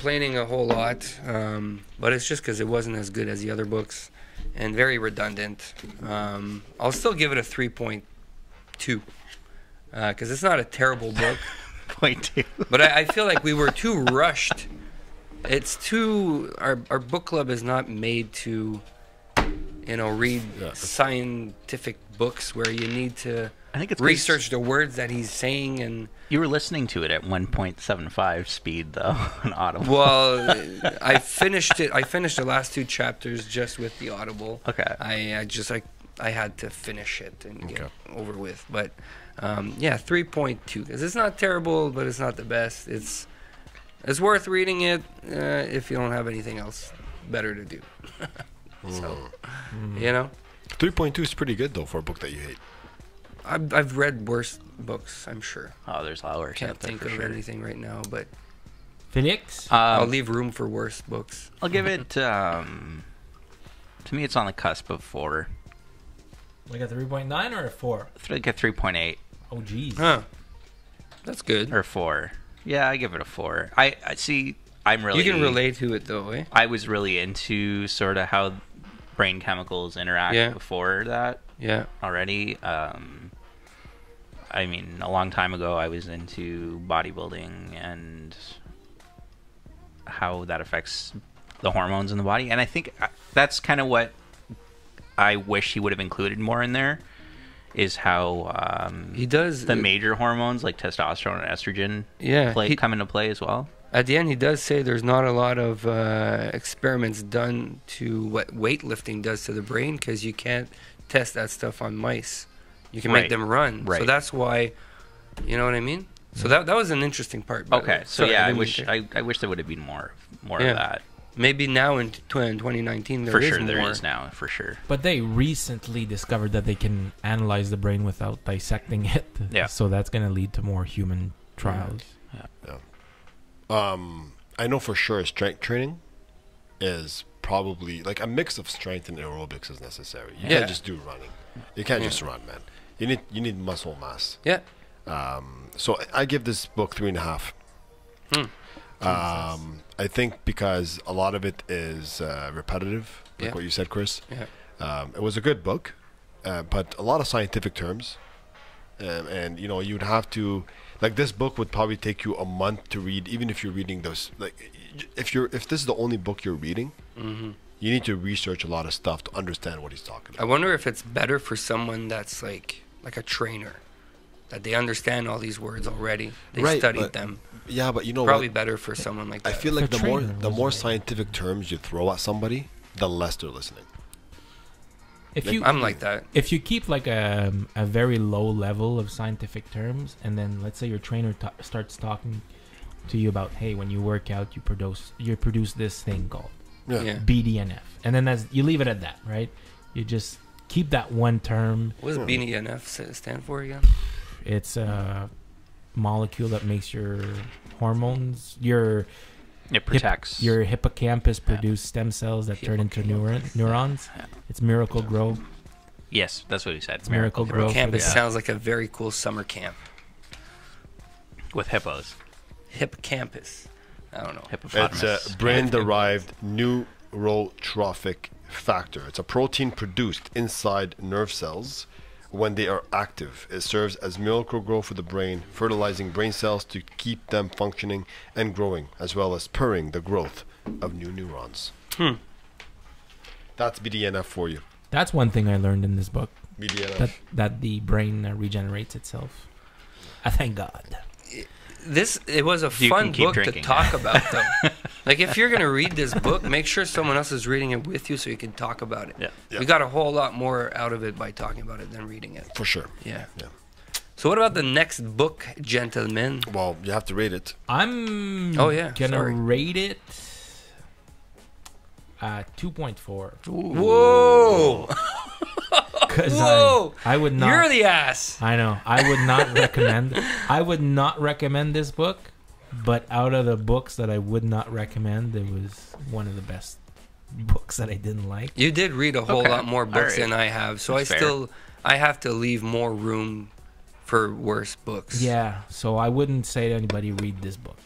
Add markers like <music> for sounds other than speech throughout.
complaining a whole lot, um, but it's just because it wasn't as good as the other books and very redundant. Um, I'll still give it a 3.2 because it's not a terrible book, <laughs> Point two. <laughs> but I, I feel like we were too rushed. It's too our our book club is not made to, you know, read Yeah. scientific books where you need to I think it's research the words that he's saying and. You were listening to it at 1.75 speed though <laughs> on Audible. Well, <laughs> I finished it. I finished the last two chapters just with the Audible. Okay. I, I just like I had to finish it and get Okay. over with. But um, yeah, three point two because it's not terrible, but it's not the best. It's it's worth reading it uh, if you don't have anything else better to do. <laughs> so you know, 3.2 is pretty good though for a book that you hate. I've I've read worse books. I'm sure. Oh, there's a lot worse Can't think of sure. anything right now, but Felix? I'll Um, leave room for worse books. I'll give <laughs> it. Um, to me, it's on the cusp of four. like a 3.9 or a 4? It's like a 3.8 Oh, jeez. Huh? That's good. or four. Yeah, I give it a four. I, I see. I'm really. You can relate to it though, eh? I was really into sort of how brain chemicals interact Yeah. before that Yeah. already. Um, I mean, a long time ago, I was into bodybuilding and how that affects the hormones in the body, and I think uh, that's kind of what I wish he would have included more in there. Is how um, He does the major hormones like testosterone and estrogen Yeah, play he- come into play as well. At the end, he does say there's not a lot of uh, experiments done to what weightlifting does to the brain because you can't test that stuff on mice. You can Right. make them run. So that's why, you know what I mean? So that that was an interesting part. Okay, so Sorry, yeah, I didn't wish I, I wish there would have been more more Yeah. of that. maybe now in, tw- in 2019 there for is sure, more. there is now for sure. But they recently discovered that they can analyze the brain without dissecting it. Yeah. <laughs> So that's going to lead to more human trials. Um, I know for sure strength training is probably like a mix of strength and aerobics is necessary. You Yeah. can't just do running. You can't Yeah. just run, man. You need you need muscle mass. Yeah. Um, so I give this book three and a half. Hmm. Um, I think because a lot of it is uh, repetitive, like Yeah. what you said, Chris. Yeah. Um, it was a good book, uh, but a lot of scientific terms, um, and you know you'd have to like this book would probably take you a month to read, even if you're reading those like if you're if this is the only book you're reading, hmm you need to research a lot of stuff to understand what he's talking about. I wonder if it's better for someone that's like like a trainer, that they understand all these words already. They Right, studied but them. Yeah, but you know Probably what? better for someone like that. I feel like The the more the more scientific terms you throw at somebody, the less they're listening. If Like, you I'm like that. if you keep like a, a very low level of scientific terms and then let's say your trainer ta starts talking to you about hey when you work out you produce you produce this thing called Yeah. Yeah. BDNF and then that's you leave it at that right you just keep that one term What does bdnf stand for again? it's a molecule that makes your hormones your It protects your hippocampus produce stem cells that turn into neuron, neurons Yeah. it's miracle grow Yes, that's what he said. It's Miracle-Gro. for Campus the- sounds like a very cool summer camp. with hippos. Hippocampus. I don't know. Hippopotamus. It's a brain-derived neurotrophic factor. It's a protein produced inside nerve cells when they are active. It serves as Miracle-Gro for the brain, fertilizing brain cells to keep them functioning and growing, as well as spurring the growth of new neurons. Hmm. That's BDNF for you. that's one thing i learned in this book BDNF. that that the brain uh, regenerates itself i thank god This it was a You fun can keep book to talk about though. <laughs> like if you're gonna read this book, make sure someone else is reading it with you so you can talk about it. Yeah. Yeah. We got a whole lot more out of it by talking about it than reading it. for sure. Yeah. Yeah. So what about the next book, gentlemen? Well, you have to read it. i'm Oh, yeah, gonna sorry. rate it uh 2.4 <laughs> Whoa! because Whoa! I, I would not You're the ass. I know. I would not recommend. I would not recommend this book, but out of the books that I would not recommend, it was one of the best books that I didn't like. You did read a whole Okay. lot more books Alright. than I have, so That's I fair. still I have to leave more room for worse books. Yeah, so I wouldn't say to anybody read this book.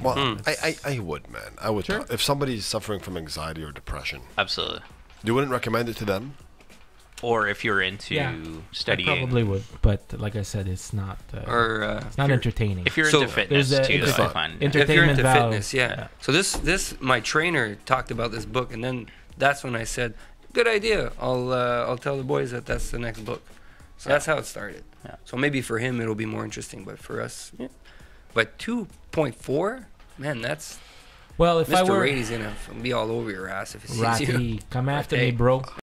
Well, Hmm. I, I, I would, man. I would. Sure. If somebody's suffering from anxiety or depression, Absolutely. you wouldn't recommend it to them. Or if you're into Yeah. studying, I probably would, but like I said, it's not. Uh, Or uh, it's not entertaining. if you're So, into fitness there's a- too, it's though, I a- find if you're entertainment into value. fitness, yeah. Yeah. So this this my trainer talked about this book, and then that's when I said, "Good idea. I'll uh, I'll tell the boys that that's the next book." So that's how it started. Yeah. So maybe for him it'll be more interesting, but for us, yeah. But two point four, man, that's well, if I Mr. were Ratey's gonna be all over your ass if he sees you. Ratty, come after <laughs> Hey. me, bro.